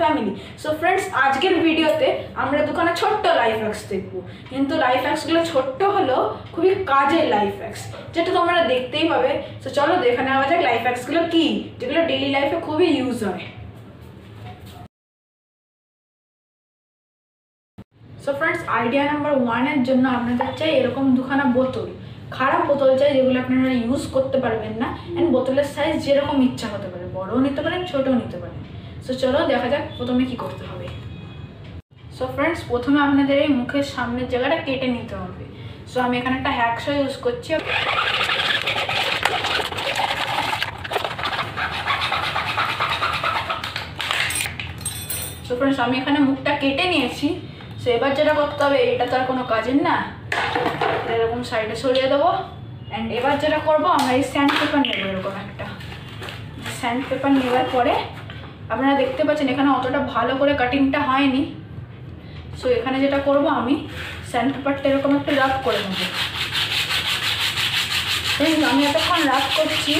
Family so friends আজকের ভিডিওতে আমরা দুখানা ছোট্ট লাইফ হ্যাক্স দেখব। কিন্তু লাইফ হ্যাক্সগুলো ছোট্ট হলেও খুবই কাজের লাইফ হ্যাক্স যেটা তোমরা দেখতেই পাবে। সো চলো দেখে নেওয়া যাক লাইফ হ্যাক্সগুলো কী, যেগুলো ডেলি লাইফে খুবই ইউজ হয়। সো ফ্রেন্ডস আইডিয়া নাম্বার ওয়ানের জন্য আপনাদের চাই এরকম দুখানা বোতল। খারাপ বোতল চাই যেগুলো আপনারা ইউজ করতে পারবেন না। অ্যান্ড বোতলের সাইজ যেরকম ইচ্ছা হতে পারে। বড়ও নিতে পারেন, ছোটও নিতে পারেন। সো চলো দেখা যাক প্রথমে কি করতে হবে। সো ফ্রেন্ডস প্রথমে আপনাদের এই মুখের সামনের জায়গাটা কেটে নিতে হবে। সো আমি এখানে একটা হ্যাকশো ইউজ করছি। সো ফ্রেন্ডস আমি এখানে মুখটা কেটে নিয়েছি। সো এবার যেটা করতে হবে, এটা তো আর কোনো কাজের না। এরকম সাইডে সরিয়ে দেবো। অ্যান্ড এবার যেটা করব, আমরা এই স্যান্ড পেপার নেব এরকম একটা। স্যান্ড পেপার নেওয়ার পরে আপনারা দেখতে পাচ্ছেন এখানে অতটা ভালো করে কাটিংটা হয়নি। সো এখানে যেটা করব আমি স্যান্ড পেপারটা এরকম একটা রাফ করে নেব। ফ্রেন্ডস আমি এতক্ষণ রাফ করছি।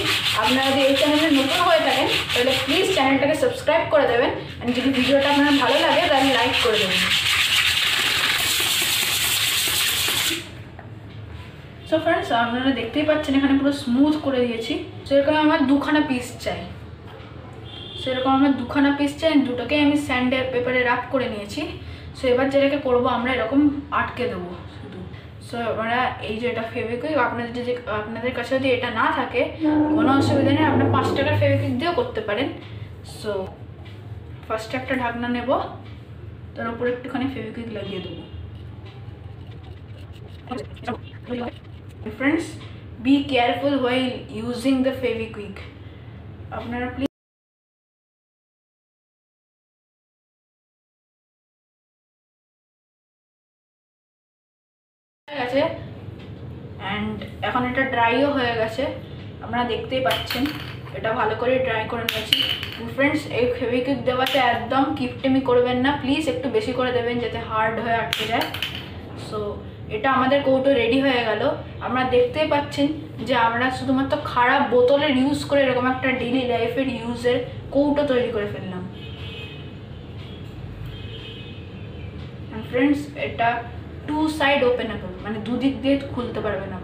আপনারা যদি এই চ্যানেলে নতুন হয়ে থাকেন, তাহলে প্লিজ চ্যানেলটাকে সাবস্ক্রাইব করে দেবেন। অ্যান্ড যদি ভিডিওটা আপনার ভালো লাগে তাহলে লাইক করে দেবেন। সো ফ্রেন্ডস আপনারা দেখতেই পাচ্ছেন এখানে পুরো স্মুথ করে দিয়েছি। সেরকম আমার দুখানা পিস চাই। সেরকম আমার দুখানা পিস চাই দুটোকে আমি স্যান্ডের পেপারে রাপ করে নিয়েছি। সো এবার যেটাকে করব আমরা এরকম আটকে দেবো শুধু। সো আমরা এই যে এটা ফেভিকুইক, আপনাদের যদি, আপনাদের কাছে যদি এটা না থাকে, কোনো অসুবিধা নেই আপনার পাঁচ টাকার ফেভিকুইক দিয়েও করতে পারেন। সো ফার্স্টে একটা ঢাকনা নেব, তার উপর একটুখানি ফেভিকুইক লাগিয়ে দেবো। Friends be careful while using the feviquick আপনারা প্লিজ গেছে। অ্যান্ড এখন এটা ড্রাইও হয়ে গেছে। আপনারা দেখতেই পাচ্ছেন। এটা ভালো করে ড্রাই করে নিয়েছি। ফ্রেন্ডস এই ফেভিকুইক দেওয়াতে একদম কিপটেমি করবেন না। প্লিজ একটু বেশি করে দেবেন যাতে হার্ড হয়ে আটকে যায়। সো এটা আমাদের কৌটো রেডি হয়ে গেল। আমরা দেখতেই পাচ্ছেন যে আমরা শুধুমাত্র খারাপ বোতলের ইউজ করে এরকম একটা ডেলি লাইফের ইউজের কৌটো তৈরি করে ফেললাম। ফ্রেন্ডস এটা টু সাইড ওপেন ওপেনেবল মানে দুদিক দিয়ে খুলতে পারবে না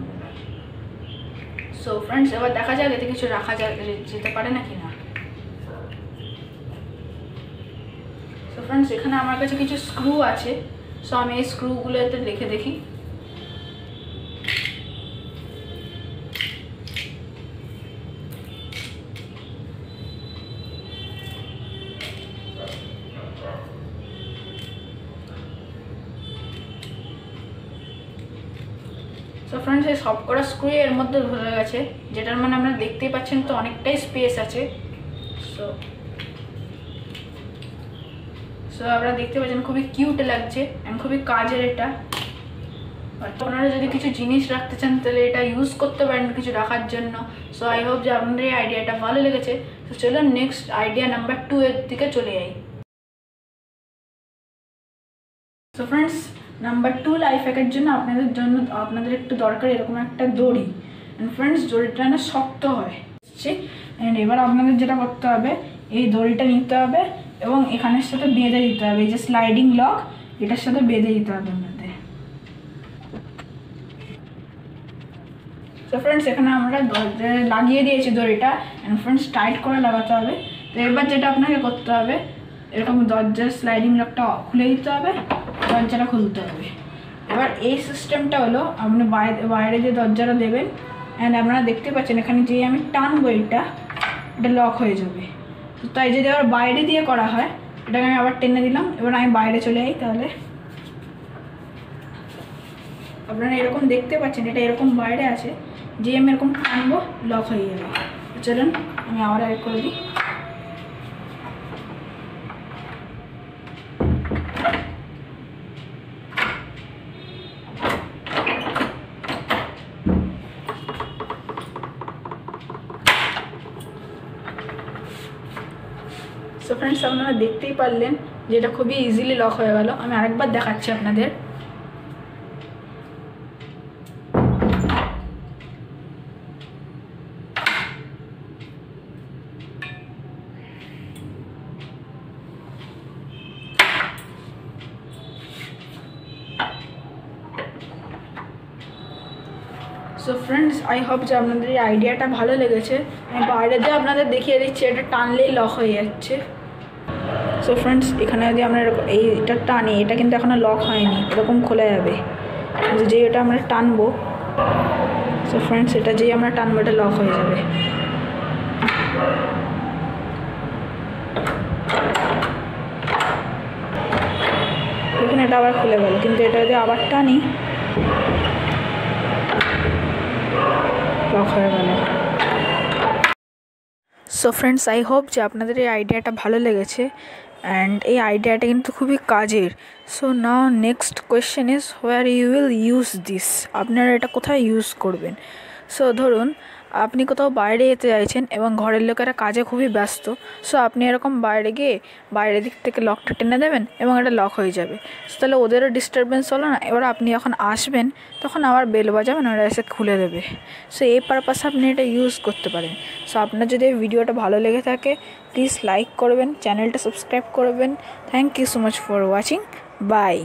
সো ফ্রেন্ডস এবার দেখা যাক, এতে কিছু রাখা যেতে পারে নাকি না সো ফ্রেন্ডস এখানে আমার কাছে কিছু স্ক্রু আছে। সো আমি এই স্ক্রুগুলোতে দেখে দেখি। সো ফ্রেন্ডস এই সব করা স্ক্রু এর মধ্যে ধরে গেছে, যেটার মানে আপনারা দেখতেই পাচ্ছেন তো অনেকটাই স্পেস আছে। সো সো আপনারা দেখতে পাচ্ছেন খুবই কিউট লাগছে অ্যান্ড খুবই কাজের এটা। আপনারা যদি কিছু জিনিস রাখতে চান, তাহলে এটা ইউজ করতে পারেন কিছু রাখার জন্য। সো আই হোপ যে আপনাদের এই আইডিয়াটা ভালো লেগেছে। তো চলো নেক্সট আইডিয়া নাম্বার টু এর দিকে চলে যাই। So friends number two life হ্যাকের জন্য আপনাদের জন্য, আপনাদের একটু দরকার এরকম একটা দড়ি. অ্যান্ড ফ্রেন্ডস দড়িটা না শক্ত হয় অ্যান্ড এবার আপনাদের যেটা করতে হবে, এই দড়িটা নিতে হবে এবং এখানের সাথে বেঁধে দিতে হবে। এই যে স্লাইডিং লক এটার সাথে বেঁধে দিতে হবে আপনাদের। তো ফ্রেন্ডস এখানে আমরা লাগিয়ে দিয়েছি দড়িটা। অ্যান্ড ফ্রেন্ডস টাইট করে লাগাতে হবে। তো এবার যেটা আপনাকে করতে হবে, এরকম দরজার স্লাইডিং লকটা খুলে দিতে হবে। দরজাটা খুলতে হবে। এবার এই সিস্টেমটা হলো আপনি বাইরে বাইরে যে দরজাটা দেবেন অ্যান্ড আপনারা দেখতে পাচ্ছেন এখানে যে আমি টানবো এটা এটা লক হয়ে যাবে। তো তাই যদি আবার বাইরে দিয়ে করা হয়, এটাকে আমি আবার টেনে দিলাম, এবার আমি বাইরে চলে যাই তাহলে। আপনারা এরকম দেখতে পাচ্ছেন, এটা এরকম বাইরে আছে, যে আমি এরকম টানবো লক হয়ে যাবে। চলুন, আমি আবার অ্যাড করে দিই। সো ফ্রেন্ডস আপনারা দেখতেই পারলেন যে এটা খুবই ইজিলি লক হয়ে গেল। আমি আরেকবার দেখাচ্ছি আপনাদের। সো ফ্রেন্ডস আই হোপ যে আপনাদের এই আইডিয়াটা ভালো লেগেছে। আমি বাইরে দিয়ে আপনাদের দেখিয়ে দিচ্ছি, এটা টানলেই লক হয়ে যাচ্ছে। সো ফ্রেন্ডস এখানে যদি আমরা এইটা টানি, এটা কিন্তু এখনও লক হয়নি, এরকম খোলা যাবে। যেই এটা আমরা টানবো সো ফ্রেন্ডস এটা যেই আমরা টানবো, এটা লক হয়ে যাবে। দেখুন এটা আবার খুলে গেল, কিন্তু এটা যদি আবার টানি লক হয়ে গেল। সো ফ্রেন্ডস আই হোপ যে আপনাদের এই আইডিয়াটা ভালো লেগেছে। অ্যান্ড এই আইডিয়াটা কিন্তু খুবই কাজের। So now next question is where you will use this আপনারা এটা কোথায় ইউজ করবেন? সো ধরুন আপনি কোথাও বাইরে যেতে চাইছেন এবং ঘরের লোকেরা কাজে খুবই ব্যস্ত সো আপনি এরকম বাইরে গিয়ে বাইরের দিক থেকে লকটা টেনে দেবেন এবং এটা লক হয়ে যাবে। সো তাহলে ওদেরও ডিস্টারবেন্স হলো না, এবার আপনি যখন আসবেন, তখন আবার বেল বাজাবেন ওরা এসে খুলে দেবে। সো এই পারপাসে আপনি এটা ইউজ করতে পারেন। সো আপনার যদি এই ভিডিওটা ভালো লেগে থাকে প্লিজ লাইক করবেন চ্যানেলটা সাবস্ক্রাইব করবেন। Thank you so much for watching bye